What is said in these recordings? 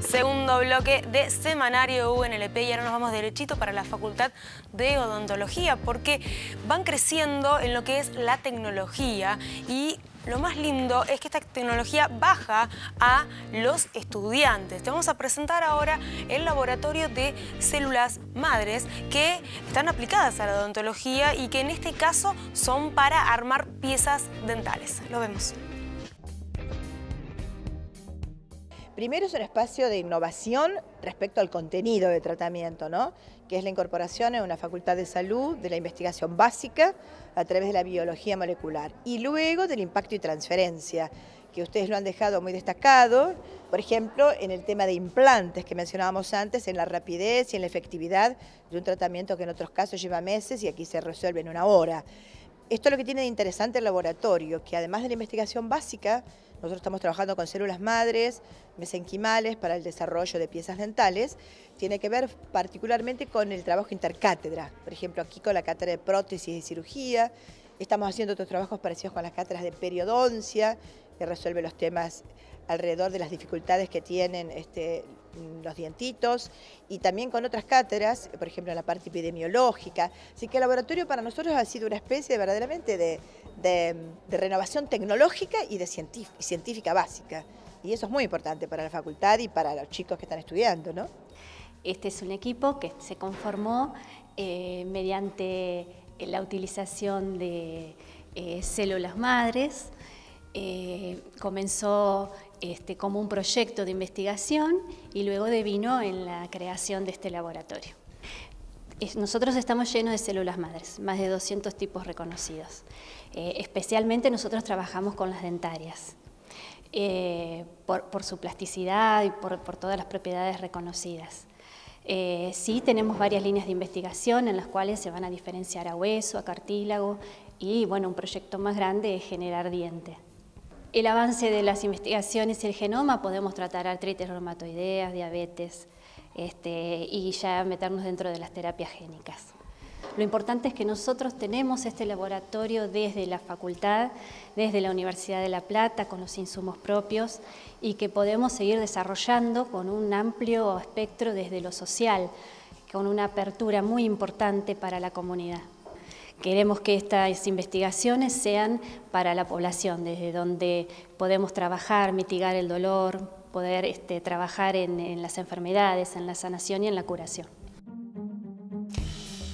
Segundo bloque de Semanario UNLP y ahora nos vamos derechito para la Facultad de Odontología porque van creciendo en lo que es la tecnología y lo más lindo es que esta tecnología baja a los estudiantes. Te vamos a presentar ahora el laboratorio de células madres que están aplicadas a la odontología y que en este caso son para armar piezas dentales. Lo vemos. Primero es un espacio de innovación respecto al contenido de tratamiento, ¿no? que es la incorporación en una facultad de salud de la investigación básica a través de la biología molecular y luego del impacto y transferencia, que ustedes lo han dejado muy destacado, por ejemplo, en el tema de implantes que mencionábamos antes, en la rapidez y en la efectividad de un tratamiento que en otros casos lleva meses y aquí se resuelve en una hora. Esto es lo que tiene de interesante el laboratorio, que además de la investigación básica, nosotros estamos trabajando con células madres, mesenquimales para el desarrollo de piezas dentales, tiene que ver particularmente con el trabajo intercátedra, por ejemplo aquí con la cátedra de prótesis y cirugía, estamos haciendo otros trabajos parecidos con las cátedras de periodoncia, que resuelve los temas alrededor de las dificultades que tienen este, los dientitos y también con otras cátedras, por ejemplo la parte epidemiológica. Así que el laboratorio para nosotros ha sido una especie verdaderamente de, renovación tecnológica y de científica, básica. Y eso es muy importante para la facultad y para los chicos que están estudiando, ¿no? Este es un equipo que se conformó eh, mediante la utilización de eh, células madres, eh, comenzó este, como un proyecto de investigación y luego devino en la creación de este laboratorio. Nosotros estamos llenos de células madres, más de 200 tipos reconocidos. Eh, especialmente nosotros trabajamos con las dentarias, eh, por, su plasticidad y por, todas las propiedades reconocidas. Sí tenemos varias líneas de investigación en las cuales se van a diferenciar a hueso, a cartílago y bueno, un proyecto más grande es generar diente el avance de las investigaciones y el genoma podemos tratar artritis reumatoideas, diabetes este, y ya meternos dentro de las terapias génicas. Lo importante es que nosotros tenemos este laboratorio desde la facultad, desde la Universidad de La Plata, con los insumos propios y que podemos seguir desarrollando con un amplio espectro desde lo social, con una apertura muy importante para la comunidad. Queremos que estas investigaciones sean para la población, desde donde podemos trabajar, mitigar el dolor, poder este, trabajar en, las enfermedades, en la sanación y en la curación.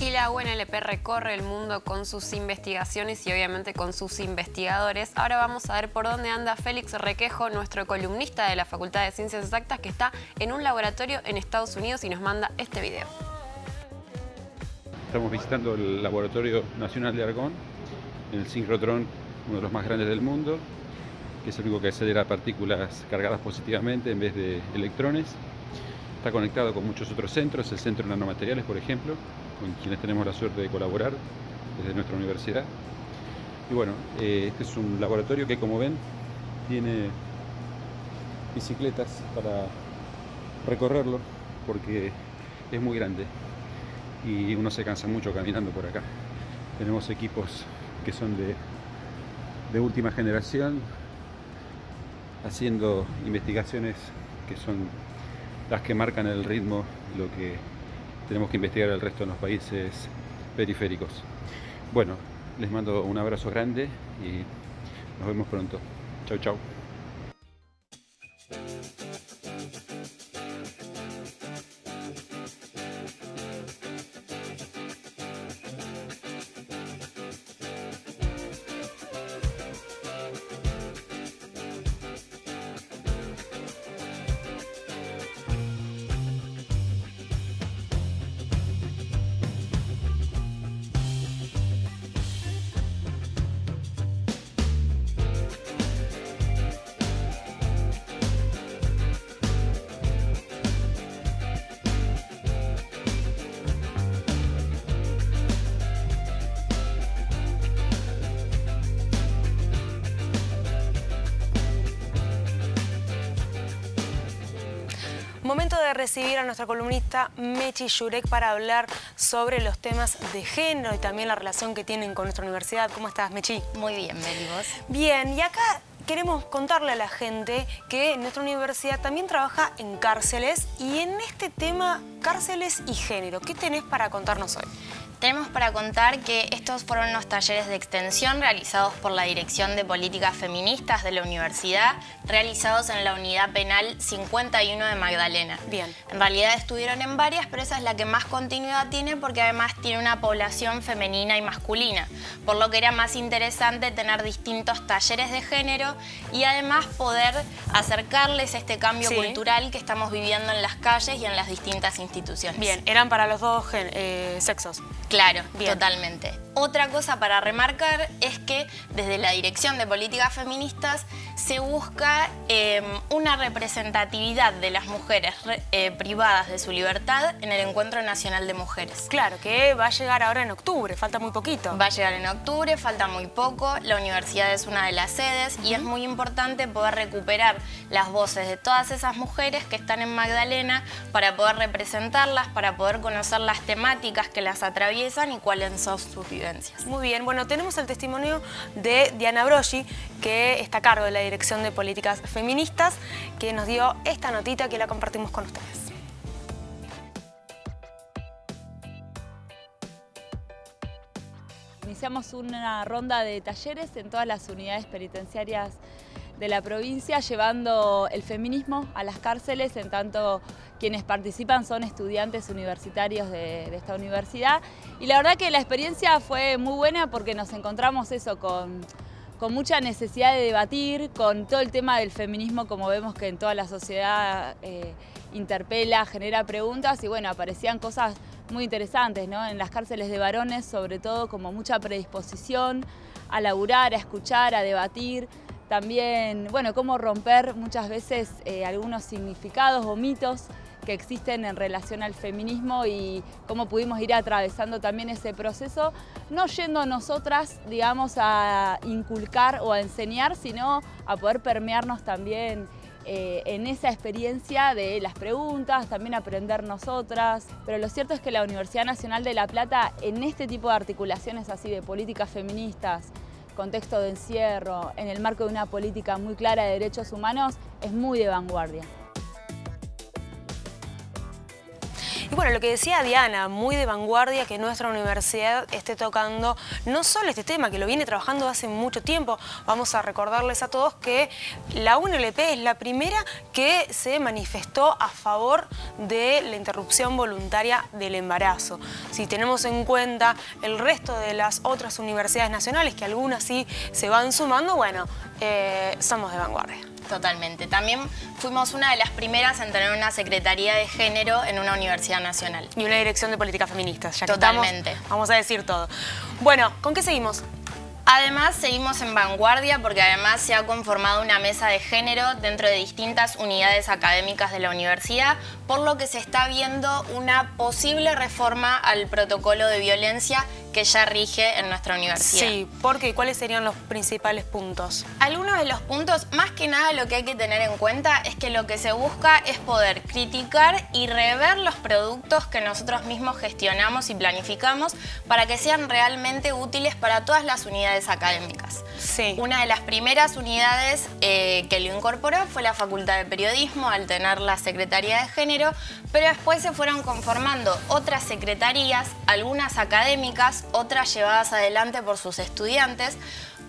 Y la UNLP recorre el mundo con sus investigaciones y obviamente con sus investigadores. Ahora vamos a ver por dónde anda Félix Requejo, nuestro columnista de la Facultad de Ciencias Exactas, que está en un laboratorio en Estados Unidos y nos manda este video. Estamos visitando el Laboratorio Nacional de Argón, el sincrotrón, uno de los más grandes del mundo, que es el único que acelera partículas cargadas positivamente en vez de electrones. Está conectado con muchos otros centros, el Centro de Nanomateriales, por ejemplo, con quienes tenemos la suerte de colaborar desde nuestra universidad. Y bueno, eh, este es un laboratorio que, como ven, tiene bicicletas para recorrerlo, porque es muy grande y uno se cansa mucho caminando por acá. Tenemos equipos que son de, de última generación, haciendo investigaciones que son las que marcan el ritmo, lo que tenemos que investigar el resto de los países periféricos. Bueno, les mando un abrazo grande y nos vemos pronto. Chau, chau. Recibir a nuestra columnista Mechi Jurek para hablar sobre los temas de género y también la relación que tienen con nuestra universidad. ¿Cómo estás, Mechi? Muy bien, Meli, ¿vos? Bien, y acá queremos contarle a la gente que nuestra universidad también trabaja en cárceles y en este tema cárceles y género. ¿Qué tenés para contarnos hoy? Tenemos para contar que estos fueron unos talleres de extensión realizados por la Dirección de Políticas Feministas de la Universidad, realizados en la Unidad Penal 51 de Magdalena. Bien. En realidad estuvieron en varias, pero esa es la que más continuidad tiene porque además tiene una población femenina y masculina, por lo que era más interesante tener distintos talleres de género y además poder acercarles este cambio cultural que estamos viviendo en las calles y en las distintas instituciones. Bien, eran para los dos eh, sexos. Claro, totalmente. Otra cosa para remarcar es que desde la Dirección de Políticas Feministas se busca em, una representatividad de las mujeres eh, privadas de su libertad en el Encuentro Nacional de Mujeres. Claro, que va a llegar ahora en octubre, falta muy poquito. Va a llegar en octubre, falta muy poco, la universidad es una de las sedes y es muy importante poder recuperar las voces de todas esas mujeres que están en Magdalena para poder representarlas, para poder conocer las temáticas que las atraviesan y cuáles son sus vivencias. Muy bien, bueno, tenemos el testimonio de Diana Broggi, que está a cargo de la Dirección de Políticas Feministas, que nos dio esta notita que la compartimos con ustedes. Iniciamos una ronda de talleres en todas las unidades penitenciarias de la provincia, llevando el feminismo a las cárceles, en tanto quienes participan son estudiantes universitarios de, esta universidad. Y la verdad que la experiencia fue muy buena porque nos encontramos eso con, mucha necesidad de debatir, con todo el tema del feminismo, como vemos que en toda la sociedad eh, interpela, genera preguntas, y bueno, aparecían cosas muy interesantes, ¿no? En las cárceles de varones, sobre todo, como mucha predisposición a laburar, a escuchar, a debatir, también, bueno, cómo romper muchas veces eh, algunos significados o mitos que existen en relación al feminismo y cómo pudimos ir atravesando también ese proceso, no yendo nosotras, digamos, a inculcar o a enseñar, sino a poder permearnos también eh, en esa experiencia de las preguntas, también aprender nosotras. Pero lo cierto es que la Universidad Nacional de La Plata, en este tipo de articulaciones así de políticas feministas, contexto de encierro, en el marco de una política muy clara de derechos humanos, es muy de vanguardia. Y bueno, lo que decía Diana, muy de vanguardia que nuestra universidad esté tocando no solo este tema, que lo viene trabajando hace mucho tiempo. Vamos a recordarles a todos que la UNLP es la primera que se manifestó a favor de la interrupción voluntaria del embarazo. Si tenemos en cuenta el resto de las otras universidades nacionales, que algunas sí se van sumando, bueno, eh, somos de vanguardia. Totalmente. También fuimos una de las primeras en tener una Secretaría de Género en una universidad nacional. Y una Dirección de Políticas Feministas, ya Totalmente. vamos a decir todo. Bueno, ¿con qué seguimos? Además, seguimos en vanguardia porque además se ha conformado una mesa de género dentro de distintas unidades académicas de la universidad, por lo que se está viendo una posible reforma al protocolo de violencia que ya rige en nuestra universidad. Sí, porque ¿cuáles serían los principales puntos? Algunos de los puntos, más que nada lo que hay que tener en cuenta es que lo que se busca es poder criticar y rever los productos que nosotros mismos gestionamos y planificamos para que sean realmente útiles para todas las unidades académicas. Una de las primeras unidades eh, que lo incorporó fue la Facultad de Periodismo al tener la Secretaría de Género, pero después se fueron conformando otras secretarías, algunas académicas, otras llevadas adelante por sus estudiantes,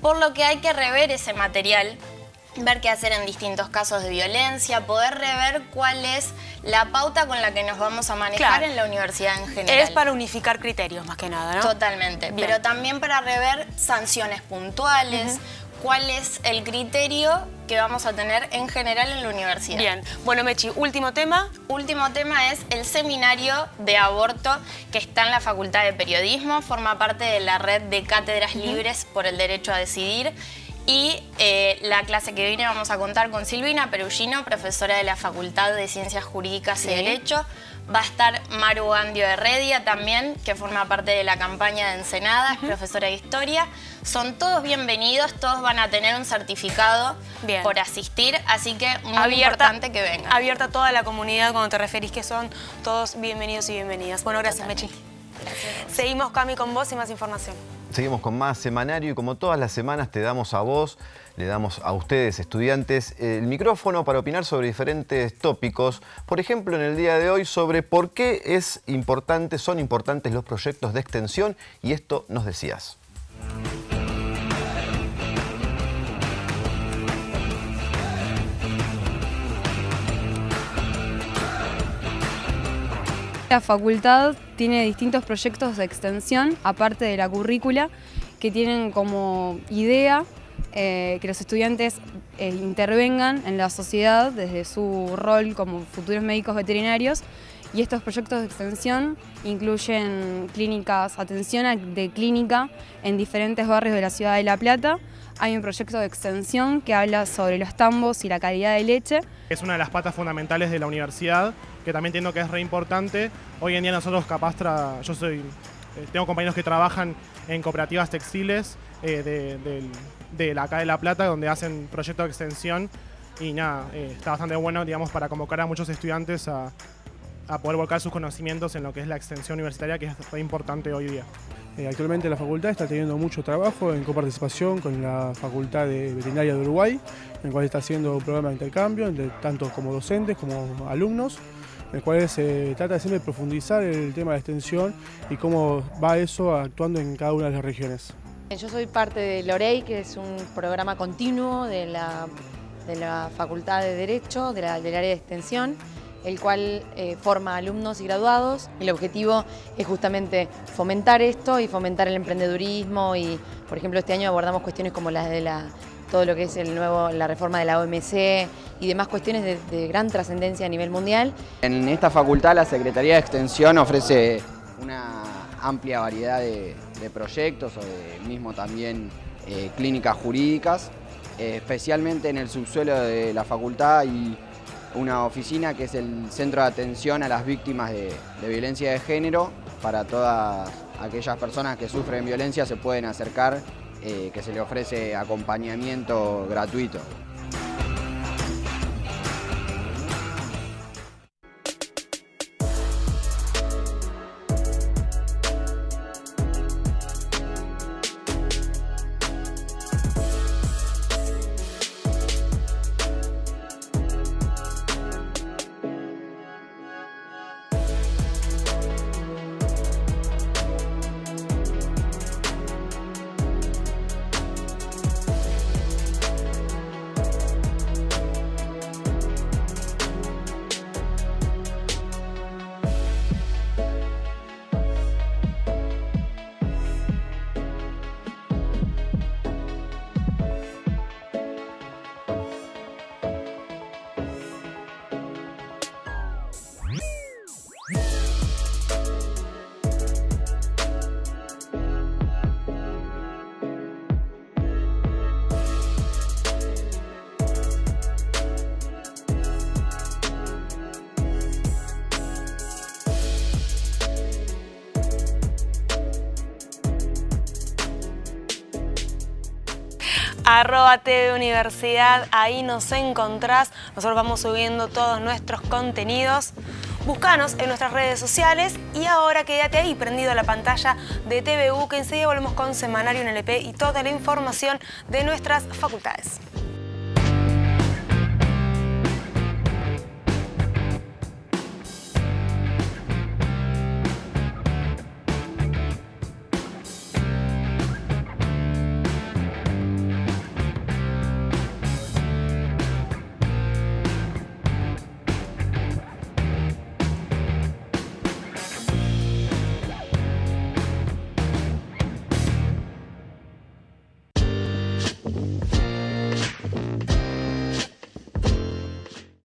por lo que hay que rever ese material ver qué hacer en distintos casos de violencia, poder rever cuál es la pauta con la que nos vamos a manejar en la universidad en general. Es para unificar criterios más que nada, ¿no? Totalmente, pero también para rever sanciones puntuales, cuál es el criterio que vamos a tener en general en la universidad. Bien, bueno Mechi, último tema. Último tema es el seminario de aborto que está en la Facultad de Periodismo, forma parte de la red de cátedras libres por el derecho a decidir y eh, la clase que viene vamos a contar con Silvina Perugino, profesora de la Facultad de Ciencias Jurídicas y Derecho. Va a estar Maru Andio Herredia también, que forma parte de la campaña de Ensenada, es profesora de Historia. Son todos bienvenidos, todos van a tener un certificado por asistir, así que muy importante que vengan. Abierta toda la comunidad cuando te referís que son todos bienvenidos y bienvenidas. Bueno, gracias Mechi. Gracias. Seguimos, Cami, con vos y más información. Seguimos con más semanario y como todas las semanas te damos a vos, le damos a ustedes, estudiantes, el micrófono para opinar sobre diferentes tópicos. Por ejemplo, en el día de hoy sobre por qué es importante, son importantes los proyectos de extensión y esto nos decías. La facultad tiene distintos proyectos de extensión, aparte de la currícula, que tienen como idea eh, que los estudiantes eh, intervengan en la sociedad desde su rol como futuros médicos veterinarios y estos proyectos de extensión incluyen clínicas, atención de clínica en diferentes barrios de la ciudad de La Plata. Hay un proyecto de extensión que habla sobre los tambos y la calidad de leche. Es una de las patas fundamentales de la universidad que también entiendo que es re importante. Hoy en día nosotros capaz, yo soy, eh, tengo compañeros que trabajan en cooperativas textiles eh, de, de, acá de La Plata, donde hacen proyectos de extensión y nada, eh, está bastante bueno, digamos, para convocar a muchos estudiantes a, a, poder volcar sus conocimientos en lo que es la extensión universitaria, que es re importante hoy día. Actualmente la facultad está teniendo mucho trabajo en coparticipación con la Facultad de Veterinaria de Uruguay, en el cual está haciendo un programa de intercambio, entre, tanto como docentes como alumnos en el cual se trata siempre de profundizar el tema de extensión y cómo va eso actuando en cada una de las regiones. Yo soy parte de LOREI, que es un programa continuo de la, de la Facultad de Derecho, del área de extensión, el cual eh, forma alumnos y graduados. El objetivo es justamente fomentar esto y fomentar el emprendedurismo y, por ejemplo, este año abordamos cuestiones como las de la todo lo que es el nuevo, la reforma de la OMC y demás cuestiones de, gran trascendencia a nivel mundial. En esta facultad la Secretaría de Extensión ofrece una amplia variedad de, proyectos o de mismo también eh, clínicas jurídicas, eh, especialmente en el subsuelo de la facultad hay una oficina que es el Centro de Atención a las Víctimas de, Violencia de Género. Para todas aquellas personas que sufren violencia se pueden acercar eh, que se le ofrece acompañamiento gratuito. Arroba TV Universidad, ahí nos encontrás. Nosotros vamos subiendo todos nuestros contenidos. Búscanos en nuestras redes sociales y ahora quédate ahí prendido a la pantalla de TVU que enseguida volvemos con Semanario en LP y toda la información de nuestras facultades.